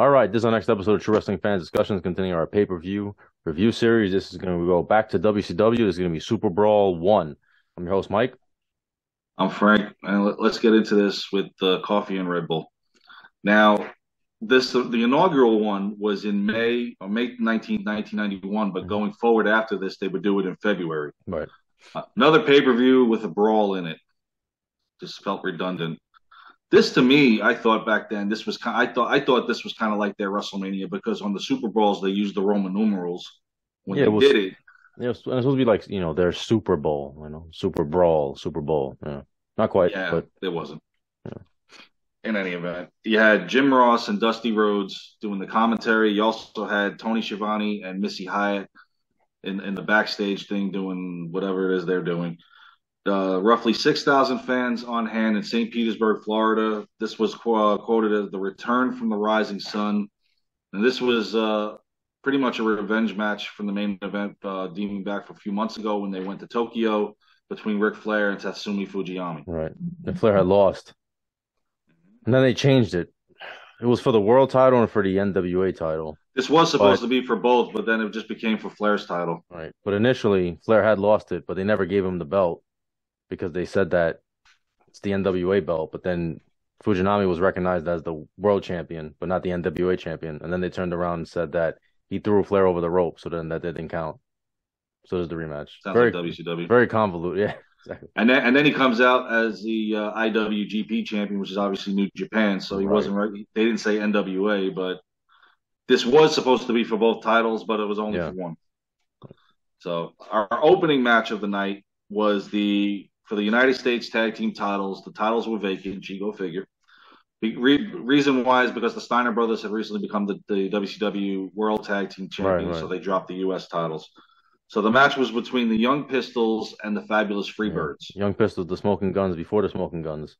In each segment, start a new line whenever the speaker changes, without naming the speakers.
All right, this is our next episode of True Wrestling Fans Discussions, continuing our pay per view review series. This is going to go back to WCW. This is going to be Super Brawl 1. I'm your host, Mike.
I'm Frank, and let- let's get into this with uh, coffee and Red Bull. Now, this the inaugural one was in May or May 19, 1991, but
Mhm.
going forward after this, they would do it in February.
Right.
Uh, another pay per view with a brawl in it. Just felt redundant. This to me, I thought back then, this was kind. I thought I thought this was kind of like their WrestleMania because on the Super Bowls they used the Roman numerals when
Yeah,
they
it was-
did it.
Yeah, it's, it's supposed to be like, you know, their Super Bowl, you know, Super Brawl, Super Bowl. Yeah. Not quite,
Yeah,
but
it wasn't.
Yeah.
In any event, you had Jim Ross and Dusty Rhodes doing the commentary. You also had Tony Schiavone and Missy Hyatt in in the backstage thing doing whatever it is they're doing. Uh, roughly 6,000 fans on hand in St. Petersburg, Florida. This was qu- quoted as the return from the rising sun. And this was uh, pretty much a revenge match from the main event, uh, dating back for a few months ago when they went to Tokyo between Ric Flair and Tatsumi Fujiyama.
right. And Flair had lost. And then they changed it. It was for the world title and for the NWA title.
This was supposed
But-
to be for both, but then it just became for Flair's title.
Right. But initially, Flair had lost it, but they never gave him the belt because they said that it's the NWA belt. But then Fujinami was recognized as the world champion, but not the NWA champion. And then they turned around and said that he threw a Flair over the rope, so then that didn't count. So there's the rematch.
Sounds
very,
like WCW.
very convoluted. Yeah, exactly.
And then and then he comes out as the uh, IWGP champion, which is obviously New Japan. So he
Right.
wasn't right. They didn't say NWA, but this was supposed to be for both titles, but it was only
Yeah.
for one. So our, our opening match of the night was the for the United States Tag Team titles. The titles were vacant. Go figure. Re- reason why is because the Steiner brothers had recently become the, the WCW World Tag Team Champions,
right.
so they dropped the U.S. titles. So the match was between the Young Pistols and the Fabulous Freebirds.
Young Pistols, the Smoking Guns before the Smoking Guns,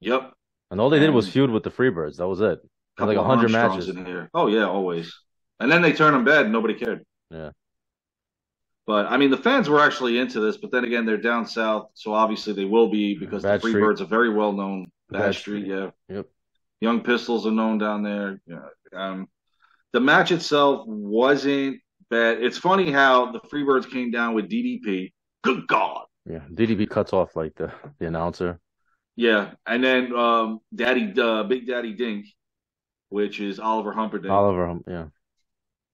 Yep.
and all they did was feud with the Freebirds. That was it. Like a hundred matches.
in here. Oh yeah, always. And then they turn them bad. and Nobody cared.
Yeah.
But I mean, the fans were actually into this. But then again, they're down south, so obviously they will be because
Bad
the Freebirds are very well known. Bad,
Bad
Street,
Street.
yeah.
Yep.
Young Pistols are known down there. Yeah. Um, the match itself wasn't bad. It's funny how the Freebirds came down with DDP. Good God.
Yeah, DDP cuts off like the the announcer.
Yeah, and then um, Daddy, uh, Big Daddy Dink, which is Oliver Humperdink.
Oliver, yeah,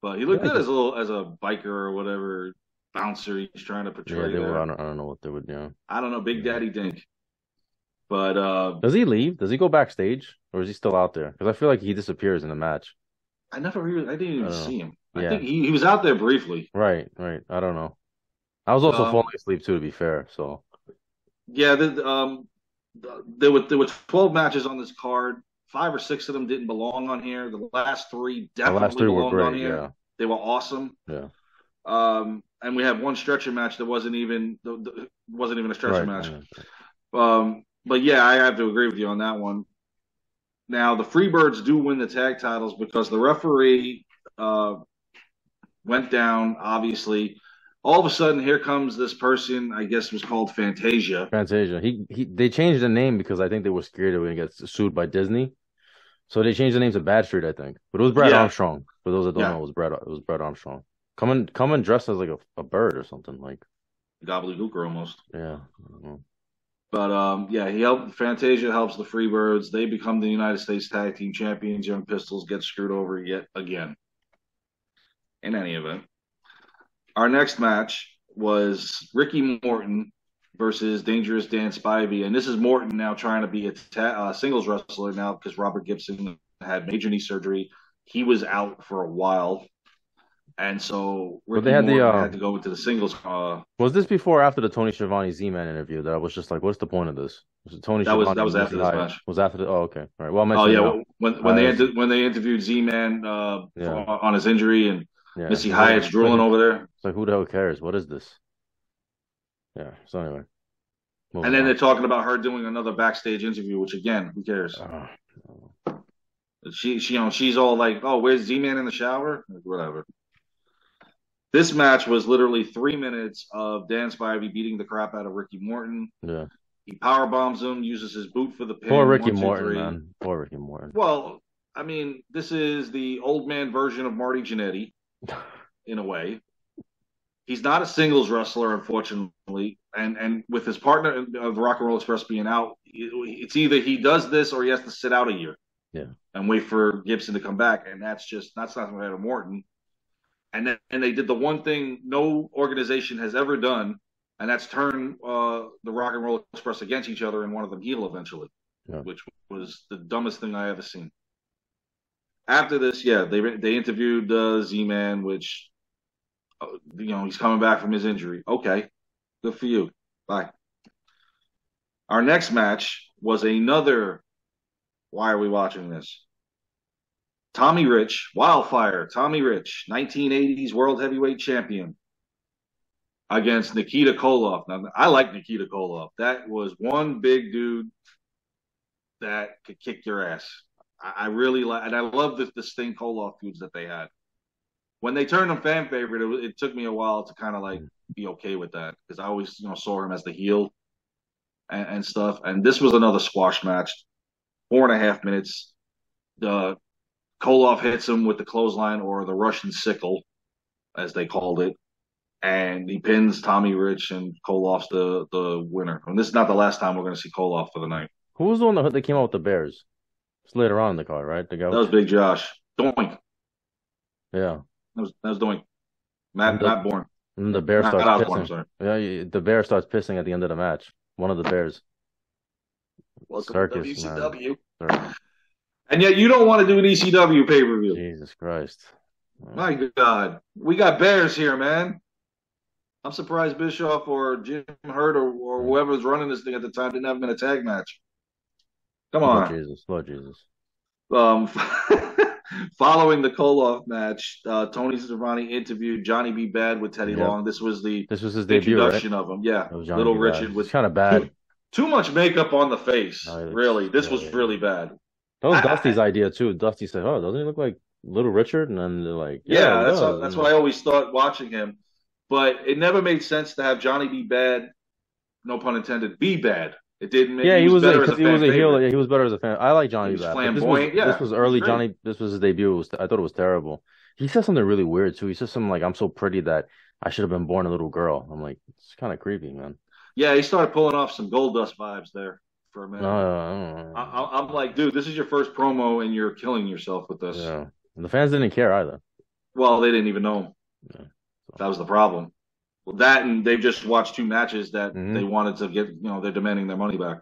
But he looked
Yeah,
good as a little as a biker or whatever bouncer he's trying to
yeah,
portray.
they were. I don't, I don't know what they would. Yeah,
I don't know, Big Daddy Dink. But uh,
does he leave? Does he go backstage, or is he still out there? Because I feel like he disappears in the match.
I never really, I didn't even
I
see him.
Yeah.
I think he, he was out there briefly.
Right, right. I don't know. I was also
Um,
falling asleep too, to be fair. So
Yeah, the, um, the- there were there were twelve matches on this card. Five or six of them didn't belong on here. The last three
the
definitely
last three were
belonged on here.
Yeah,
They were awesome.
yeah.
Um, and we have one stretcher match that wasn't even wasn't even a stretcher
Right.
match. Um, but yeah, I have to agree with you on that one. Now the Freebirds do win the tag titles because the referee uh, went down. Obviously, all of a sudden, here comes this person. I guess was called Fantasia.
Fantasia. He he. They changed the name because I think they were scared they were gonna get sued by Disney. So they changed the name to Bad Street, I think. But it was Brad
Yeah.
Armstrong. For those that don't
Yeah.
know, it was Brad. It was Brad Armstrong. Coming and dress as like a, a bird or something. Like
Gobbledygooker almost.
yeah. I don't know.
But um, yeah, he helped. Fantasia helps the Freebirds. They become the United States Tag Team Champions. Young Pistols get screwed over yet again. In any event, our next match was Ricky Morton versus Dangerous Dan Spivey, and this is Morton now trying to be a ta- uh, singles wrestler now because Robert Gibson had major knee surgery. He was out for a while, and so
But
Ricky
they had the, uh,
had to go into the singles. Uh,
Was this before or after the Tony Schiavone Z-Man interview that I was just like, what's the point of this? Was it Tony
That was-
Schiavone
that was after this match.
Was after the oh okay. All right. Well I
Oh yeah,
now.
when when they
Uh,
inter- when they interviewed Z Man uh,
Yeah.
on his injury and
yeah.
Missy Hyatt's drooling over there,
It's like who the hell cares? What is this? Yeah. So anyway.
And then
on.
they're talking about her doing another backstage interview, which again, who cares?
Oh,
She she you know she's all like, oh, where's Z Man in the shower? Like, whatever. This match was literally three minutes of Dan Spivey beating the crap out of Ricky Morton.
yeah.
He power bombs him, uses his boot for the pin.
Poor Ricky
one, two,
Morton,
three.
man. Poor Ricky Morton.
Well, I mean, this is the old man version of Marty Jannetty, in a way. He's not a singles wrestler, unfortunately, and and with his partner of Rock and Roll Express being out, it's either he does this or he has to sit out a year,
yeah,
and wait for Gibson to come back, and that's just that's not going to Morton. And then and they did the one thing no organization has ever done, and that's turn uh, the Rock and Roll Express against each other, and one of them heel eventually,
yeah.
which was the dumbest thing I ever seen. After this, yeah, they they interviewed uh, Z Man, which uh, you know he's coming back from his injury. Okay, good for you. Bye. Our next match was another. Why are we watching this? Tommy Rich, Wildfire, Tommy Rich, 1980s World Heavyweight Champion against Nikita Koloff. Now, I like Nikita Koloff. That was one big dude that could kick your ass. I, really like, and I love the, the Sting Koloff feuds that they had. When they turned him fan favorite, it, it took me a while to kind of like be okay with that because I always you know saw him as the heel and, and, stuff. And this was another squash match, four and a half minutes. The Koloff hits him with the clothesline or the Russian sickle, as they called it, and he pins Tommy Rich and Koloff's the the winner. And this is not the last time we're going to see Koloff for the night.
Who was the one that, that came out with the Bears? It's later on in the card, right? The guy
that was Big Josh. Doink.
Yeah.
That was that was Doink. Matt the, Matt Borne.
And the bear starts pissing. yeah, the bear starts pissing at the end of the match. One of the bears.
Welcome Circus, to WCW. And yet you don't want to do an ECW pay per view.
Jesus Christ.
My God. We got bears here, man. I'm surprised Bischoff or Jim Herd or, or whoever was running this thing at the time didn't have him in a tag match. Come on.
Lord Jesus. Lord Jesus.
Um, following the Koloff match, uh, Tony Schiavone interviewed Johnny B. Bad with Teddy. Long. This was the
this was his debut,
introduction
right?
of him. Yeah, Little B. Richard
bad.
was
kind of bad.
Too, too, much makeup on the face. No, really, this yeah, was yeah. really bad.
That was Dusty's idea too. Dusty said, "Oh, doesn't he look like Little Richard?" And then they're like,
"Yeah, yeah that's a, that's what I always thought watching him." But it never made sense to have Johnny be bad, no pun intended, be bad. It didn't. Make,
yeah, he,
he was,
was
better a, as a
he was
a
heel. Yeah, he was better as a fan. I like Johnny.
He was
bad,
flamboyant.
This was,
yeah,
this was early Johnny. This was his debut. Was, I thought it was terrible. He said something really weird too. He said something like, "I'm so pretty that I should have been born a little girl." I'm like, it's kind of creepy, man.
Yeah, he started pulling off some Goldust vibes there for a minute.
Uh,
I, am like, dude, this is your first promo, and you're killing yourself with this.
Yeah, and the fans didn't care either.
Well, they didn't even know him. Yeah, so. That was the problem. Well, that and they've just watched two matches that mm-hmm. they wanted to get. You know, they're demanding their money back.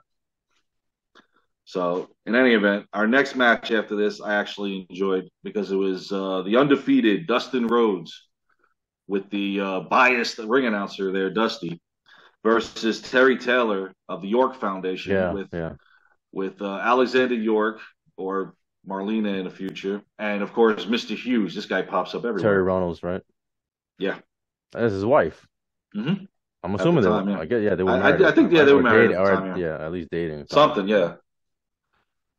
So, in any event, our next match after this, I actually enjoyed because it was uh, the undefeated Dustin Rhodes with the uh, biased ring announcer there, Dusty, versus Terry Taylor of the York Foundation
yeah,
with
yeah.
with uh, Alexandra York or Marlena in the future, and of course Mr. Hughes. This guy pops up everywhere.
Terri Runnels, right?
Yeah,
that's his wife.
Mm-hmm.
I'm assuming the time, they. Were, yeah. I guess yeah, they were.
Married. I, I think yeah, they were married.
Dating, or, yeah. yeah. at least dating.
Something, yeah.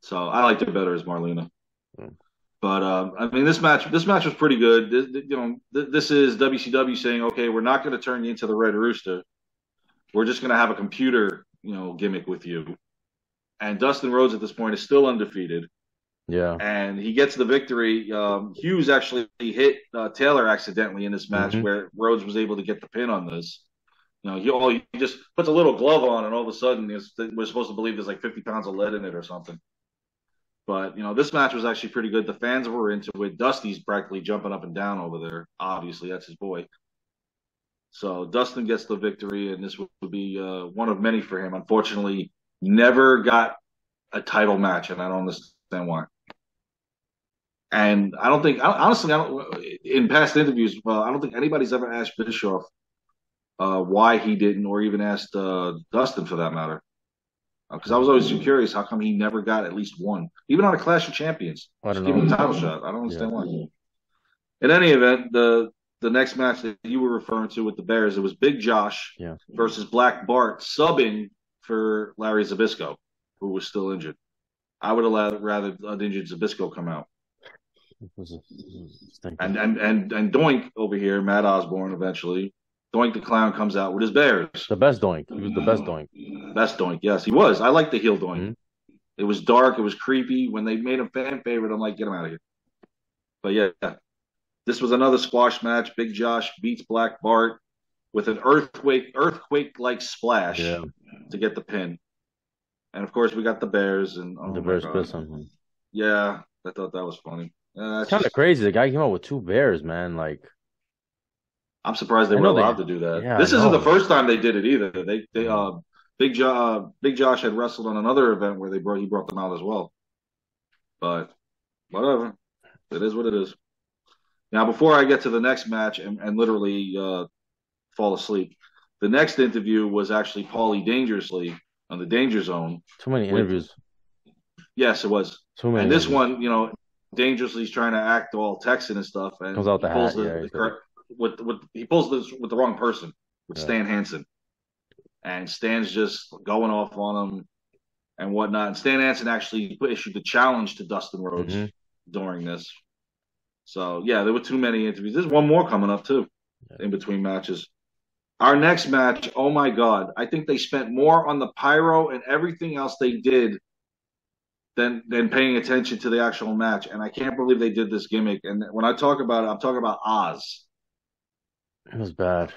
So I liked it better as Marlena. Mm. But um, I mean, this match this match was pretty good. This, you know, this is WCW saying, okay, we're not going to turn you into the Red Rooster. We're just going to have a computer, you know, gimmick with you. And Dustin Rhodes at this point is still undefeated.
Yeah.
And he gets the victory. Um, Hughes actually hit uh, Taylor accidentally in this match mm-hmm. where Rhodes was able to get the pin on this. You know, he, all, he just puts a little glove on, and all of a sudden, we're supposed to believe there's like 50 pounds of lead in it or something. But you know, this match was actually pretty good. The fans were into it. Dusty's practically jumping up and down over there. Obviously, that's his boy. So Dustin gets the victory, and this would be uh, one of many for him. Unfortunately, never got a title match, and I don't understand why. And I don't think, honestly, I don't. In past interviews, well, I don't think anybody's ever asked Bischoff uh, why he didn't, or even asked uh, Dustin for that matter because I was always curious how come he never got at least one, even on a Clash of Champions.
I don't
know. Give him a title shot. I don't understand yeah. why. In any event, the the next match that you were referring to with the Bears, it was Big Josh
yeah.
versus Black Bart subbing for Larry Zbyszko, who was still injured. I would have rather an injured Zbyszko come out. And, and and and Doink over here, Matt Osborne eventually Doink the Clown comes out with his bears.
The best Doink. He was the best Doink.
Best Doink. Yes, he was. I like the heel Doink. Mm-hmm. It was dark. It was creepy. When they made him fan favorite, I'm like, get him out of here. But yeah, this was another squash match. Big Josh beats Black Bart with an earthquake earthquake like splash
Yeah.
to get the pin. And of course, we got the Bears and oh
the Bears
God.
piss on him.
Yeah, I thought that was funny. Uh,
It's kind of crazy. The guy came out with two bears, man. Like,
I'm surprised they were
know they-
allowed to do that.
Yeah,
this isn't the first time they did it either. They they uh Big jo- uh, Big Josh had wrestled on another event where they brought he brought them out as well. But whatever, it is what it is. Now, before I get to the next match and, and literally uh, fall asleep, the next interview was actually Paulie Dangerously on the Danger Zone.
too many
With-
interviews.
Yes, it was.
Too many.
And this
interviews.
one, you know, Dangerously's trying to act all Texan and stuff, and
Comes out the hat,
the,
yeah,
the with with he pulls this with the wrong person with
Yeah.
Stan Hansen, and Stan's just going off on him and whatnot. And Stan Hansen actually issued the challenge to Dustin Rhodes
Mhm.
during this. So yeah, there were too many interviews. There's one more coming up too, in between matches. Our next match, oh my god, I think they spent more on the pyro and everything else they did than than paying attention to the actual match. And I can't believe they did this gimmick. And when I talk about it, I'm talking about Oz.
It was bad.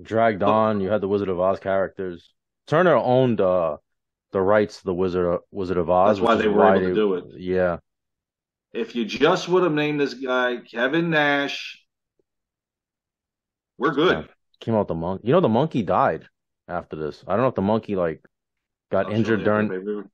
Dragged on. You had the Wizard of Oz characters. Turner owned uh, the rights to the Wizard Wizard of Oz.
That's why they were able to do it.
Yeah.
If you just would have named this guy Kevin Nash, we're good.
Yeah. Came out the monkey. You know the monkey died after this. I don't know if the monkey like got
I'll
injured during.
you the pay-per-view.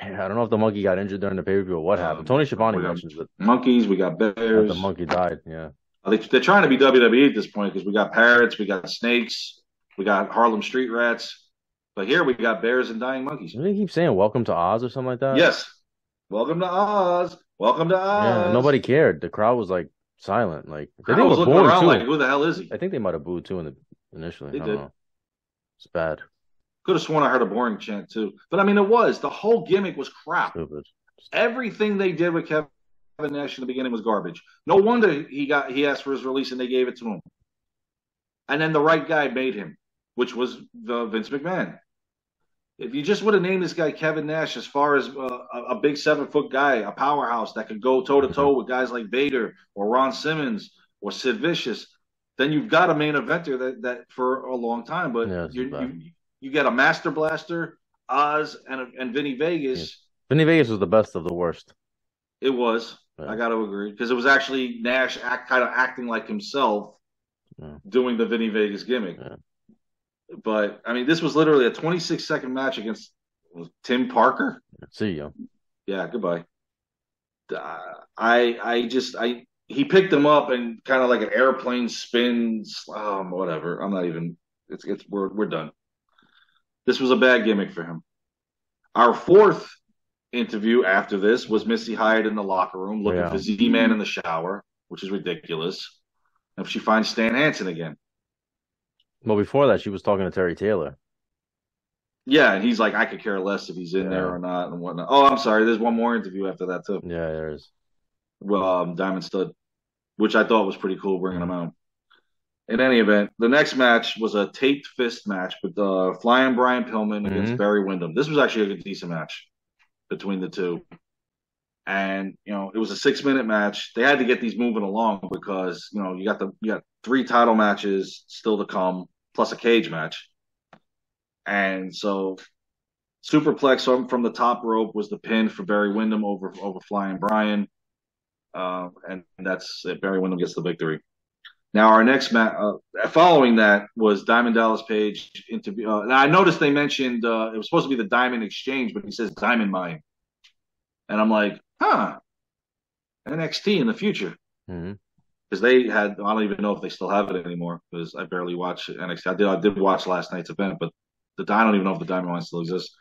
Yeah, I don't know if the monkey got injured during the pay per view or what
Um,
happened. Tony Schiavone mentions that,
monkeys. We got bears.
the monkey died. Yeah.
They, they're trying to be WWE at this point because we got parrots, we got snakes, we got Harlem Street rats, but here we got bears and dying monkeys.
They keep saying "Welcome to Oz" or something like that?
Yes. Welcome to Oz. Welcome to Oz.
Yeah. Nobody cared. The crowd was like silent. Like they
was looking
booing
around
too.
like, who the hell is he?
I think they might have booed too in the initially.
They did.
know. It's bad.
Could have sworn I heard a boring chant too. But I mean, it was. The whole gimmick was crap.
Stupid.
Everything they did with Kevin Nash in the beginning was garbage. No wonder he got he asked for his release and they gave it to him. And then the right guy made him, which was the Vince McMahon. If you just would have named this guy Kevin Nash, as far as uh, a, big seven foot guy, a powerhouse that could go toe to toe with guys like Vader or Ron Simmons or Sid Vicious, then you've got a main eventer that, that for a long time. But
Yeah,
you you you get a Master Blaster, Oz, and and Vinny Vegas.
Vinny Vegas was the best of the worst.
It was.
Yeah.
I got to agree because it was actually Nash act, kind of acting like himself,
Yeah.
doing the Vinny Vegas gimmick. But I mean, this was literally a 26 second match against Tim Parker.
See you.
Yeah, goodbye. Uh, I I just I he picked him up and kind of like an airplane spins Um, whatever. I'm not even. It's it's we're we're done. This was a bad gimmick for him. Our fourth interview after this was Missy Hyatt in the locker room looking
Yeah.
for Z Man in the shower, which is ridiculous. If she finds Stan Hansen again,
Well, before that, she was talking to Terry Taylor.
yeah, and he's like, I could care less if he's in there or not and whatnot. Oh, I'm sorry. There's one more interview after that too.
Yeah, there is.
well, um, Diamond Stud, which I thought was pretty cool bringing him out. In any event, the next match was a taped fist match with uh, Flying Brian Pillman against
Mhm.
Barry Windham. This was actually a decent match between the two. And you know, it was a six minute match. They had to get these moving along because you know you got the you got three title matches still to come, plus a cage match. And so superplex from, from the top rope was the pin for Barry Windham over over Flying Brian. Uh, and that's it. Barry Windham gets the victory. Now our next match, uh, following that was Diamond Dallas Page interview. Uh, now I noticed they mentioned uh, it was supposed to be the Diamond Exchange, but he says Diamond Mine, and I'm like, huh, NXT in the future
hmm
because they had. I don't even know if they still have it anymore because I barely watch NXT. I did. I did watch last night's event, but the I don't even know if the Diamond Mine still exists.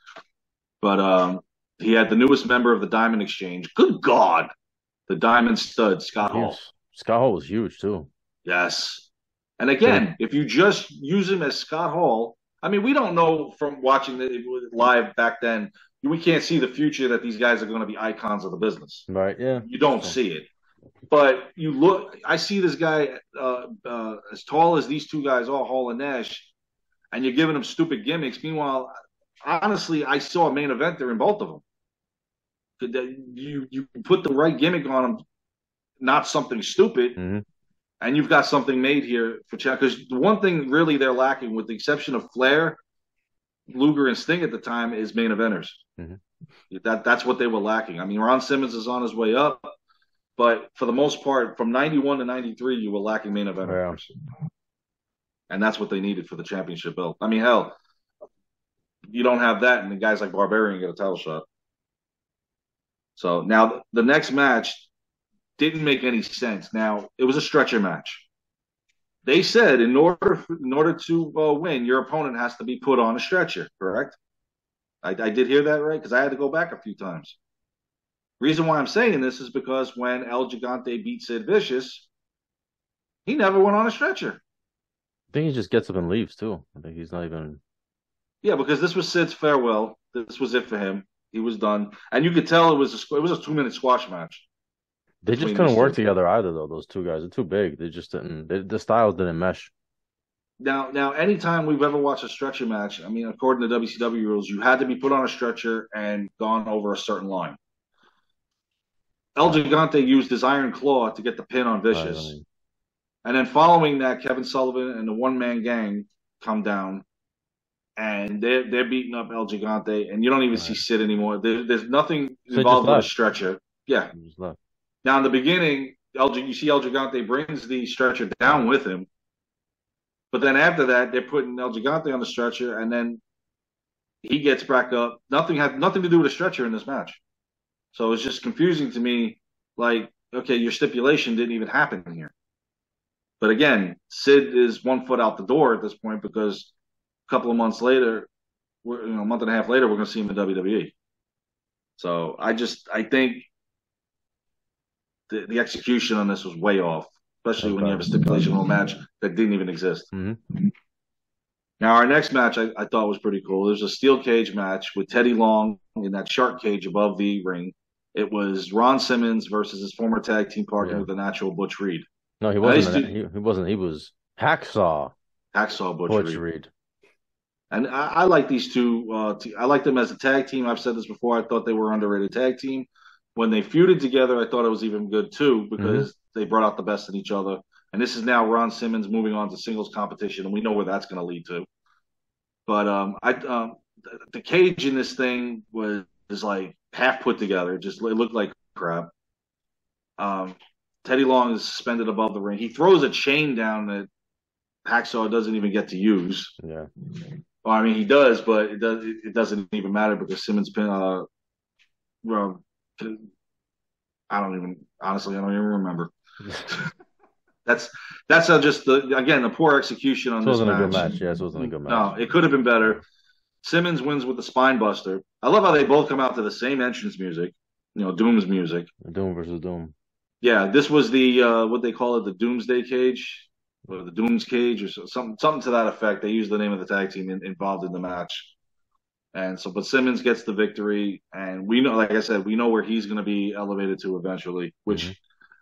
But um, he had the newest member of the Diamond Exchange. Good God, the Diamond Stud Scott Hall.
Scott Hall was huge too.
Yes. And again, if you just use him as Scott Hall, I mean, we don't know from watching it live back then. We can't see the future that these guys are going to be icons of the business.
Right? Yeah.
You don't see it. But you look, I see this guy uh, uh, as tall as these two guys are, Hall and Nash, and you're giving them stupid gimmicks. Meanwhile, honestly, I saw a main event there in both of them. You you put the right gimmick on them, not something stupid,
hmm
and you've got something made here for Chad. Because the one thing really they're lacking, with the exception of Flair, Luger, and Sting at the time, is main eventers.
Mhm.
That that's what they were lacking. I mean, Ron Simmons is on his way up, but for the most part, from '91 to '93, you were lacking main eventers, and that's what they needed for the championship belt. I mean, hell, you don't have that, and the guys like Barbarian get a title shot. So now the next match didn't make any sense. Now it was a stretcher match. They said in order in order to uh, win, your opponent has to be put on a stretcher. Correct? I, I did hear that right because I had to go back a few times. Reason why I'm saying this is because when El Gigante beat Sid Vicious, he never went on a stretcher.
I think he just gets up and leaves too. I think he's not even.
Yeah, because this was Sid's farewell. This was it for him. He was done, and you could tell it was a, it was a two minute squash match.
They just couldn't work
two.
together either, though. Those two guys, they're too big. They just didn't. They, the styles didn't mesh.
Now, now, anytime we've ever watched a stretcher match, I mean, according to WCW rules, you had to be put on a stretcher and gone over a certain line. El Gigante used his iron claw to get the pin on
Right, I
Vicious,
mean,
and then following that, Kevin Sullivan and the one man gang come down, and they're they're beating up El Gigante, and you don't even see Sid anymore. There, there's nothing
just
involved with a stretcher. Yeah.
he just left.
Now in the beginning, El, you see El Gigante brings the stretcher down with him, but then after that, they're putting El Gigante on the stretcher, and then he gets back up. Nothing had nothing to do with a stretcher in this match, so it's just confusing to me. Like, okay, your stipulation didn't even happen here. But again, Sid is one foot out the door at this point because a couple of months later, you know, a month and a half later, we're going to see him in WWE. So I just I think the, the execution on this was way off, especially when you have a stipulational match that didn't even exist.
hmm
Now, our next match I, I thought was pretty cool. There's a steel cage match with Teddy Long in that shark cage above the ring. It was Ron Simmons versus his former tag team partner,
Yeah.
the natural Butch Reed.
No, he wasn't.
to-
He, he wasn't. He was Hacksaw
Hacksaw Butch,
Butch
Reed.
Reed.
And I, I like these two. Uh, t- I like them as a tag team. I've said this before. I thought they were underrated tag team. When they feuded together, I thought it was even good too because they brought out the best in each other. And this is now Ron Simmons moving on to singles competition, and we know where that's going to lead to. But um, I um, the, the cage in this thing was is like half put together. It just it looked like crap. Um, Teddy Long is suspended above the ring. He throws a chain down that Hacksaw doesn't even get to use.
Yeah.
Well, I mean, he does, but it does. It doesn't even matter because Simmons pin. Uh, well, I don't even honestly. I don't even remember. That's that's uh, just the again the poor execution on
This
this
wasn't a
match.
good match. Yeah, this wasn't a good match.
No, it could have been better. Simmons wins with the spine buster. I love how they both come out to the same entrance music. You know, Doom's music.
Doom versus Doom.
Yeah, this was the uh, what they call it, the Doomsday Cage, or the Doom's Cage, or something, something to that effect. They use the name of the tag team in, involved in the match, and so, but Simmons gets the victory, and we know, like I said, we know where he's going to be elevated to eventually. Which
Mhm.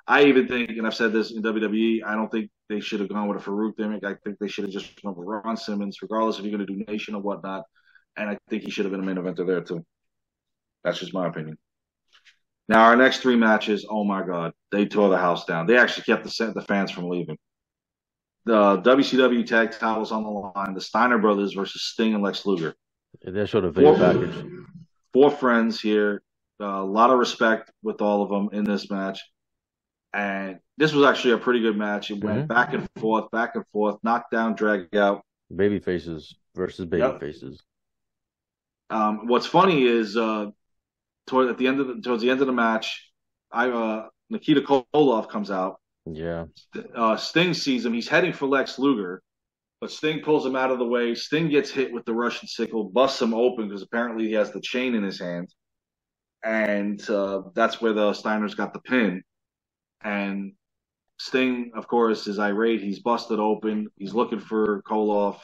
I even think, and I've said this in WWE, I don't think they should have gone with a Farouk gimmick. I think they should have just gone with Ron Simmons, regardless if you're going to do Nation or whatnot. And I think he should have been a main eventer there too. That's just my opinion. Now our next three matches, oh my god, they tore the house down. They actually kept the the fans from leaving. The WCW tag titles on the line: the Steiner brothers versus Sting and Lex Luger.
They showed a video
Four,
package.
four friends here. Uh, a lot of respect with all of them in this match. And this was actually a pretty good match. It went
Mhm.
back and forth, back and forth, knockdown, drag out.
Baby faces versus baby
Yep.
faces.
Um, what's funny is uh, toward at the end of the, towards the end of the match, I uh, Nikita Koloff comes out.
Yeah.
Uh, Sting sees him. He's heading for Lex Luger, but Sting pulls him out of the way. Sting gets hit with the Russian sickle, busts him open because apparently he has the chain in his hand, and uh, that's where the Steiners got the pin. And Sting, of course, is irate. He's busted open. He's looking for Koloff.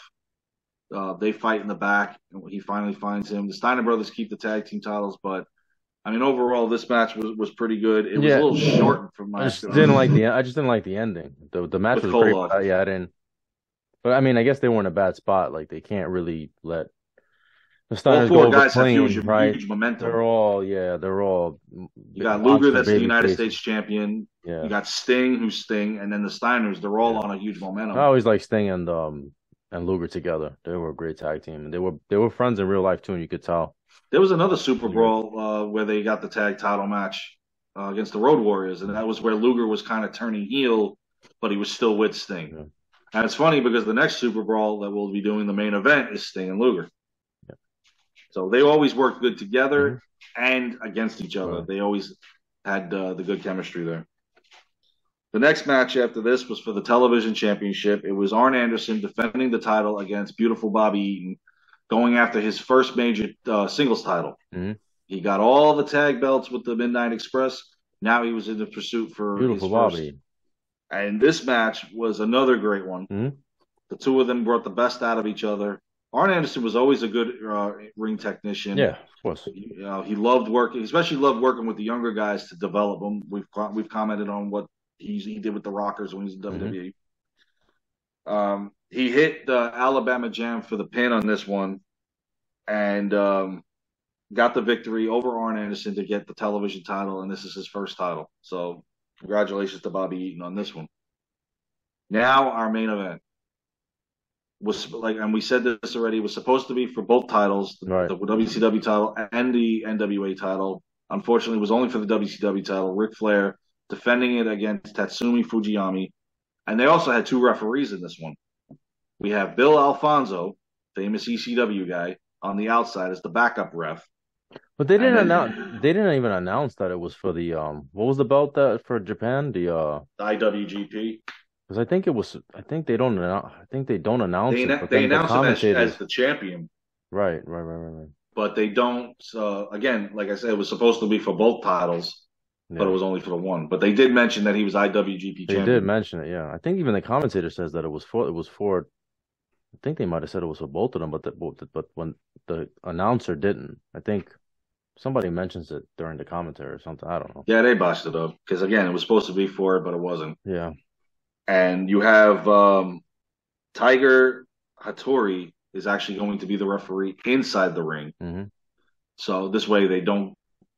Uh, they fight in the back, and he finally finds him. The Steiner brothers keep the tag team titles, but I mean, overall, this match was, was pretty good. It was
Yeah.
a little short for my.
I just didn't like the I just didn't like the ending. The the match
With
was great.
Koloff.
But, yeah, I didn't. But I mean, I guess they were in a bad spot. Like they can't really let The
All
Steiners go
four guys have huge,
right?
huge momentum.
They're all yeah, they're all.
you got Luger, that's the United
faces.
States champion.
Yeah,
You got Sting, who's Sting, and then the Steiners. They're all
Yeah.
on a huge momentum.
I always like Sting and um and Luger together. They were a great tag team, and they were they were friends in real life too, and you could tell.
There was another Super. Brawl uh, where they got the tag title match uh, against the Road Warriors, and that was where Luger was kind of turning heel, but he was still with Sting.
Yeah.
And it's funny because the next Super Brawl that we'll be doing, the main event, is Sting and Luger.
Yeah.
So they always worked good together and against each other.
Right.
They always had uh, the good chemistry there. The next match after this was for the television championship. It was Arn Anderson defending the title against beautiful Bobby Eaton, going after his first major uh, singles title.
Mhm.
He got all the tag belts with the Midnight Express. Now he was in the pursuit for
Beautiful
his first.
Bobby.
And this match was another great one.
Mhm.
The two of them brought the best out of each other. Arn Anderson was always a good uh, ring technician.
Yeah, of course.
You know, he loved working, especially loved working with the younger guys to develop them. We've we've commented on what he's, he did with the Rockers when he was in WWE. Um, he hit the Alabama Jam for the pin on this one, and um, got the victory over Arn Anderson to get the television title, and this is his first title. So, congratulations to Bobby Eaton on this one. Now, our main event was like, and we said this already, was supposed to be for both titles, the,
Right.
the WCW title and the NWA title. Unfortunately, it was only for the WCW title. Ric Flair defending it against Tatsumi Fujiyami, and they also had two referees in this one. We have Bill Alfonso, famous ECW guy, on the outside as the backup ref.
But they didn't announce. They didn't even announce that it was for the um. What was the belt that for Japan? The uh,
IWGP.
because I think it was. I think they don't. announce I think they don't announce
They,
it. But
they
then the
announced him as, as the champion,
Right, right, right, right, right.
but they don't. Uh, again, like I said, it was supposed to be for both titles,
Yeah.
but it was only for the one. But they did mention that he was IWGP
They
champion.
did mention it, yeah. I think even the commentator says that it was for it was for. I think they might have said it was for both of them, but the, but but when the announcer didn't, I think somebody mentions it during the commentary or something. I don't know.
Yeah, they botched it up because again, it was supposed to be for it, but it wasn't.
Yeah,
And you have um, Tiger Hattori is actually going to be the referee inside the ring.
hmm
So this way they don't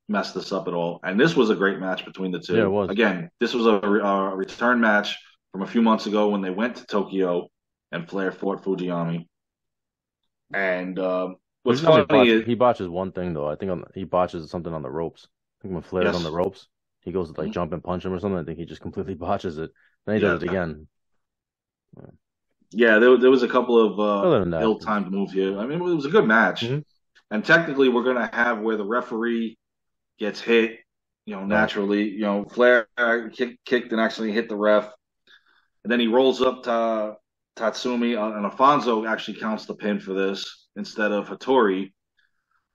mess this up at all. And this was a great match between the two.
Yeah, it was.
Again, this was a, a return match from a few months ago when they went to Tokyo and Flair fought Fujiyami. And uh, what's
He
funny
botches,
is
he botches one thing though. I think on, he botches something on the ropes. I think when Flair's
Yes.
on the ropes, he goes to like
Mhm.
jump and punch him or something. I think he just completely botches it. Then he does it again.
yeah, there, there was a couple of uh,
Other than that,
ill-timed moves here. I mean, it was a good match.
Mhm.
And technically, we're going to have where the referee gets hit, you know, naturally. You know, Flair kick, kicked and actually hit the ref. And then he rolls up to Tatsumi, uh, and Alfonso actually counts the pin for this instead of Hattori.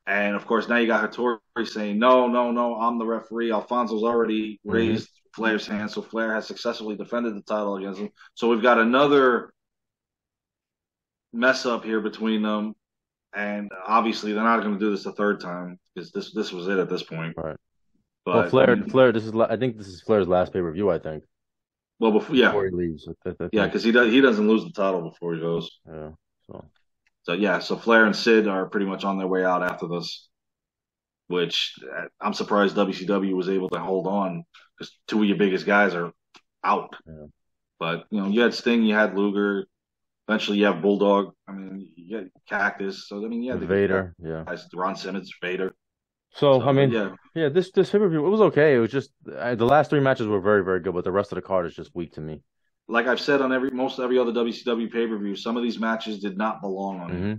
And of course, now you got Hattori saying, no, no, no, I'm the referee. Alfonso's already
Mhm.
raised Flair's hand, so Flair has successfully defended the title against him. So we've got another mess up here between them. And obviously, they're not going to do this a third time because this this was it at this point.
Right.
But
well, Flair,
I mean,
Flair. This is. I think this is Flair's last pay per view. I think.
well, before, yeah,
Before he leaves. I, I
yeah, because he does he doesn't lose the title before he goes.
Yeah. So.
So yeah, so Flair and Sid are pretty much on their way out after this, which uh, I'm surprised WCW was able to hold on because two of your biggest guys are out.
Yeah.
But you know, you had Sting, you had Luger, eventually you have Bulldog. I mean, you had Cactus. So I mean, yeah,
Vader. Yeah.
guys, Ron Simmons, Vader.
So,
So,
I mean,
yeah,
yeah, this this pay per view it was okay. It was just uh, the last three matches were very very good, but the rest of the card is just weak to me.
Like I've said on every most every other WCW pay per view, some of these matches did not belong on it.
hmm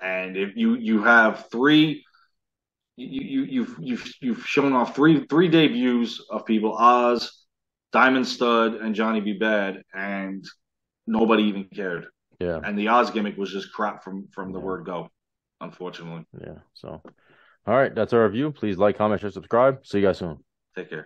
And if you you have three, you, you you've you've you've shown off three three debuts of people: Oz, Diamond Stud, and Johnny B. Bad, and nobody even cared.
Yeah.
And the Oz gimmick was just crap from from the
Yeah.
word go. Unfortunately,
Yeah. So, all right, that's our review. Please like, comment, share, subscribe. See you guys soon.
take care.